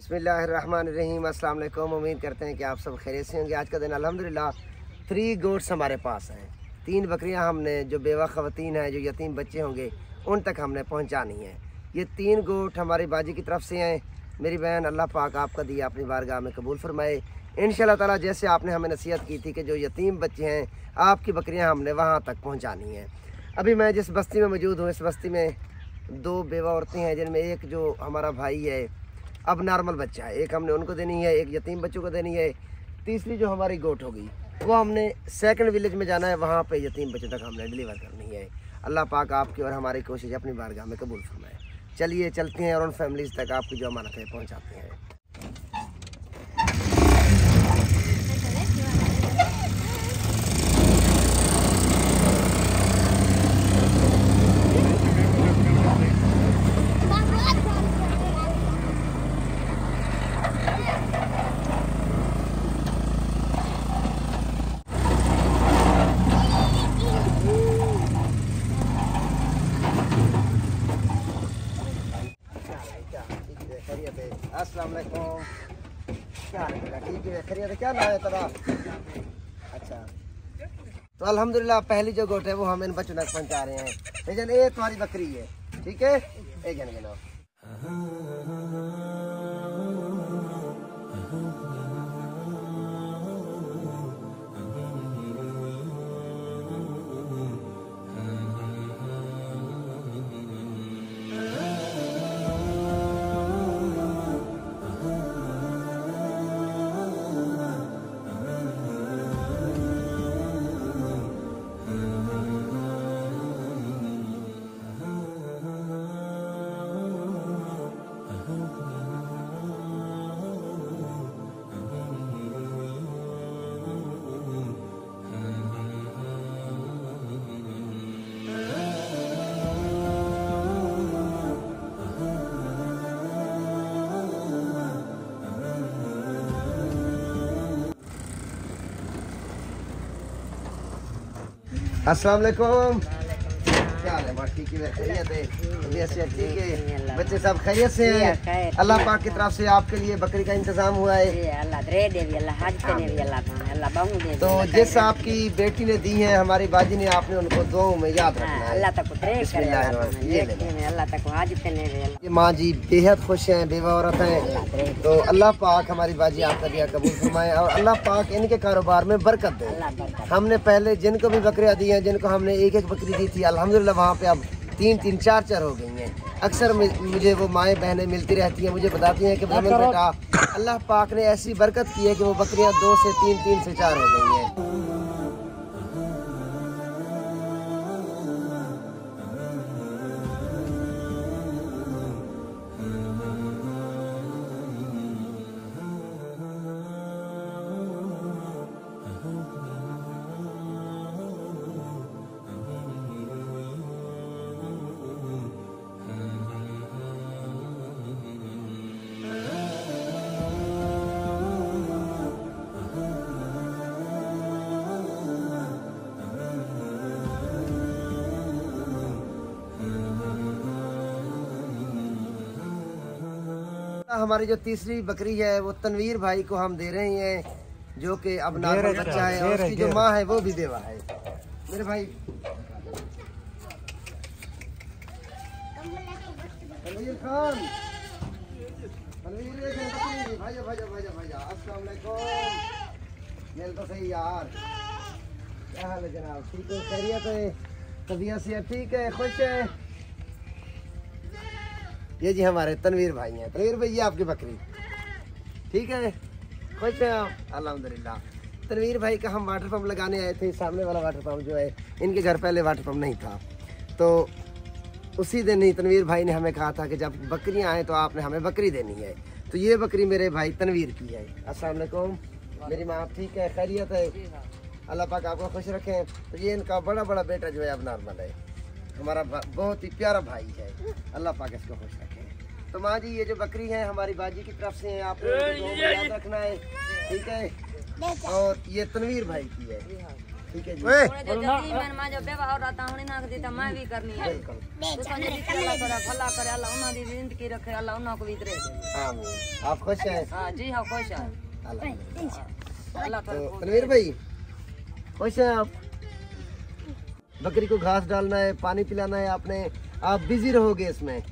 बसमीम अल्लाम उम्मीद करते हैं कि आप सब खैरियत से होंगे। आज का दिन अल्हम्दुलिल्लाह थ्री गोट्स हमारे पास हैं। तीन बकरियाँ हमने, जो बेवा ख़वातीन हैं, जो यतीम बच्चे होंगे, उन तक हमने पहुंचानी है। ये तीन गोट हमारी बाजी की तरफ़ से हैं। मेरी बहन, अल्लाह पाक आपका दिया अपनी बारगाह में कबूल फरमाए। इन ताला, जैसे आपने हमें नसीहत की थी कि जो यतीम बच्चे हैं, आपकी बकरियाँ हमने वहाँ तक पहुँचानी हैं। अभी मैं जिस बस्ती में मौजूद हूँ, इस बस्ती में दो बेवा औरतें हैं, जिनमें एक जो हमारा भाई है अब नॉर्मल बच्चा है। एक हमने उनको देनी है, एक यतीम बच्चों को देनी है। तीसरी जो हमारी गोट होगी, वो हमने सेकंड विलेज में जाना है, वहाँ पे यतीम बच्चों तक हमने डिलीवर करनी है। अल्लाह पाक आपकी और हमारी कोशिश अपनी बारगाह में कबूल फरमाए। चलिए, चलते हैं और उन फैमिलीज़ तक आपकी जो अमानत है पहुँचाते हैं। अस्सलाम वालेकुम। ठीक है? क्या नाम है तेरा? अच्छा। तो अल्हम्दुलिल्लाह, पहली जो गोट है, वो हम इन बच्चों तक पहुँचा रहे हैं। लेकिन ये तुम्हारी बकरी है। ठीक है? एक जन गिनो अस्सलाम वालेकुम बच्चे सब खैरियत से हैं। अल्लाह पाक की तरफ़ से आपके लिए बकरी का इंतज़ाम हुआ है। तो जिस आपकी बेटी ने दी है हमारी बाजी ने आपने उनको दो में याद रखना है। ये माँ जी बेहद खुश हैं बेवा औरत हैं। तो अल्लाह पाक हमारी बाजी आपका दिया कबूल फरमाए और अल्लाह पाक इनके कारोबार में बरकत दे। हमने पहले जिनको भी बकरियाँ दी हैं जिनको हमने एक एक बकरी दी थी अल्हम्दुलिल्लाह वहाँ पे अब तीन तीन चार चार हो गई हैं। अक्सर मुझे वो माएँ बहनें मिलती रहती हैं मुझे बताती हैं कि बेटा अल्लाह पाक ने ऐसी बरकत की है कि वो बकरियाँ दो से तीन तीन से चार हो गई हैं। हमारी जो तीसरी बकरी है वो तनवीर भाई को हम दे रहे हैं जो कि अब नॉर्मल बच्चा है और उसकी जो माँ है वो भी देवा है। मेरे भाई। तनवीर खान। तनवीर भाईजा भाईजा भाईजा भाईजा अस्सलाम वालेकुम। मिल तो सही यार। क्या हाल है जनाब? ठीक है? खैरियत है? तबीयत से ठीक है? खुश है? ये जी हमारे तनवीर भाई हैं। तनवीर भाई ये आपकी बकरी। ठीक है? खुश हैं है अलहमदिल्ला तनवीर भाई का हम वाटर पम्प लगाने आए थे सामने वाला वाटर पम्प जो है इनके घर पहले वाटर पम्प नहीं था। तो उसी दिन ही तनवीर भाई ने हमें कहा था कि जब बकरियाँ आए तो आपने हमें बकरी देनी है। तो ये बकरी मेरे भाई तनवीर की है। असलकुम मेरी माँ ठीक है? खैरियत है? अल्लाह पाक आपको खुश रखें। तो ये इनका बड़ा बड़ा बेटा जो है अब नॉर्मल है। हमारा बहुत ही प्यारा भाई है। अल्लाह पाक इसको खुश रखे। तो माँ जी ये जो बकरी है हमारी बाजी की तरफ़ से है आप याद रखना है ठीक है? और ये तनवीर भाई की है। ठीक है जी। हाँ बकरी को घास डालना है पानी पिलाना है आपने आप बिज़ी रहोगे इसमें।